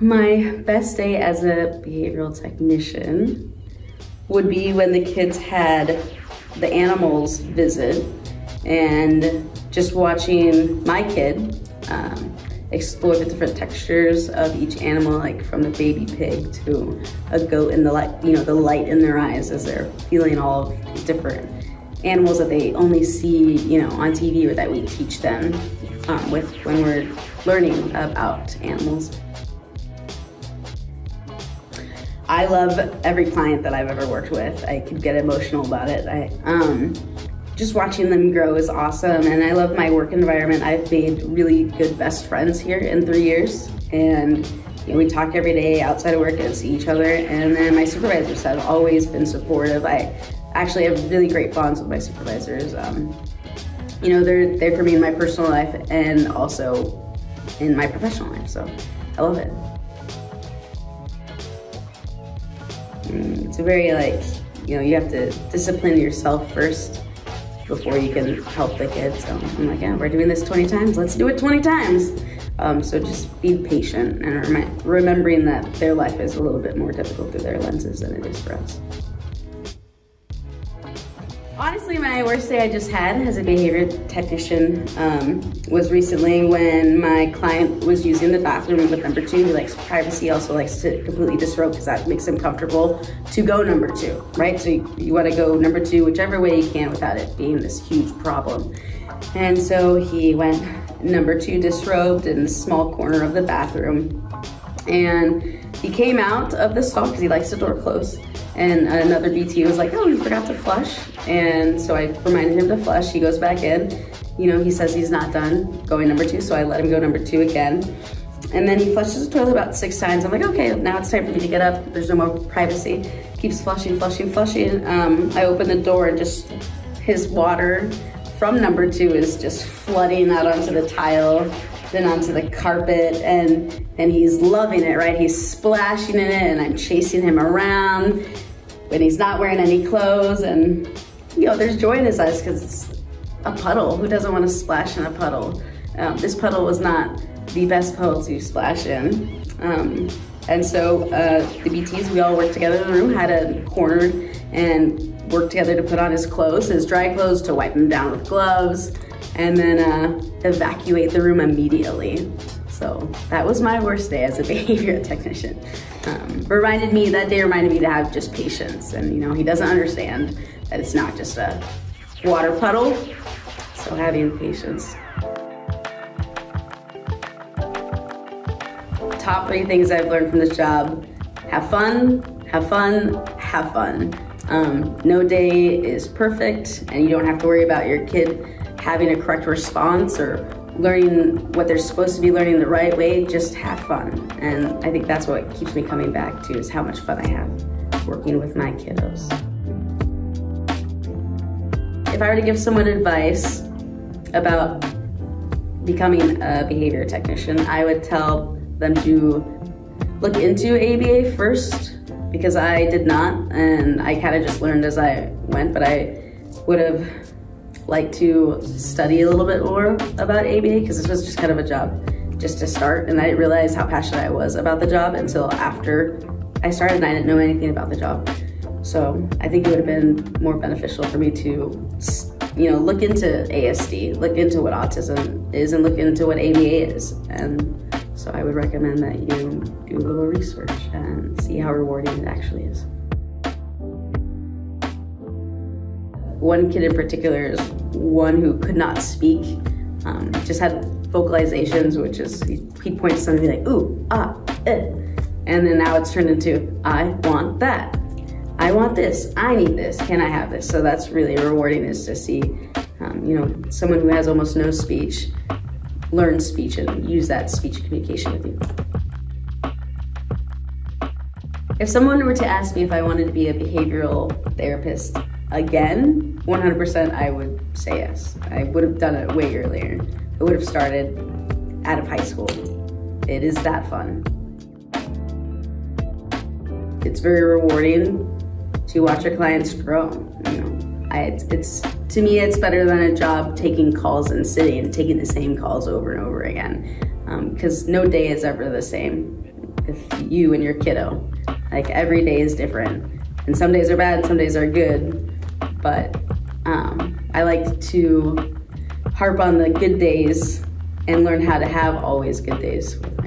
My best day as a behavioral technician would be when the kids had the animals visit and just watching my kid um, explore the different textures of each animal, like from the baby pig to a goat and the light, you know, the light in their eyes as they're feeling all different animals that they only see, you know, on TV or that we teach them um, with when we're learning about animals. I love every client that I've ever worked with. I could get emotional about it. I, um, just watching them grow is awesome and I love my work environment. I've made really good best friends here in three years and you know, we talk every day outside of work and see each other and then my supervisors have always been supportive. I actually have really great bonds with my supervisors. Um, you know, they're there for me in my personal life and also in my professional life, so I love it. It's a very like, you know, you have to discipline yourself first before you can help the kids. So I'm like, yeah, we're doing this 20 times. Let's do it 20 times. Um, so just be patient and rem remembering that their life is a little bit more difficult through their lenses than it is for us. Honestly, my worst day I just had as a behavior technician um, was recently when my client was using the bathroom with number two. He likes privacy, also likes to completely disrobe because that makes him comfortable to go number two, right? So you, you want to go number two whichever way you can without it being this huge problem. And so he went number two disrobed in the small corner of the bathroom. And he came out of the stall because he likes the door closed and another BT was like, oh, you forgot to flush. And so I reminded him to flush. He goes back in. You know, he says he's not done going number two, so I let him go number two again. And then he flushes the toilet about six times. I'm like, okay, now it's time for me to get up. There's no more privacy. Keeps flushing, flushing, flushing. Um, I open the door and just his water from number two is just flooding out onto the tile, then onto the carpet, and and he's loving it, right? He's splashing in it, and I'm chasing him around when he's not wearing any clothes and you know, there's joy in his eyes because it's a puddle. Who doesn't want to splash in a puddle? Um, this puddle was not the best puddle to splash in. Um, and so uh, the BTs, we all worked together in the room, had a corner and worked together to put on his clothes, his dry clothes, to wipe him down with gloves, and then uh, evacuate the room immediately. So that was my worst day as a behavior technician. Um, reminded me, that day reminded me to have just patience. And you know, he doesn't understand that it's not just a water puddle. So having patience. Top three things I've learned from this job. Have fun, have fun, have fun. Um, no day is perfect and you don't have to worry about your kid having a correct response or learning what they're supposed to be learning the right way, just have fun. And I think that's what keeps me coming back to is how much fun I have working with my kiddos. If I were to give someone advice about becoming a behavior technician, I would tell them to look into ABA first because I did not and I kind of just learned as I went, but I would have like to study a little bit more about ABA because this was just kind of a job just to start and I didn't realize how passionate I was about the job until after I started and I didn't know anything about the job. So I think it would have been more beneficial for me to, you know, look into ASD, look into what autism is and look into what ABA is. And so I would recommend that you do a little research and see how rewarding it actually is. One kid in particular is one who could not speak, um, just had vocalizations, which is, he'd point to something like, ooh, ah, eh. And then now it's turned into, I want that. I want this, I need this, can I have this? So that's really rewarding is to see, um, you know, someone who has almost no speech learn speech and use that speech communication with you. If someone were to ask me if I wanted to be a behavioral therapist, again, 100% I would say yes. I would have done it way earlier. I would have started out of high school. It is that fun. It's very rewarding to watch your clients grow. You know, I, it's, it's to me, it's better than a job taking calls and sitting and taking the same calls over and over again. Because um, no day is ever the same. with you and your kiddo. Like every day is different. And some days are bad and some days are good. But um, I like to harp on the good days and learn how to have always good days with my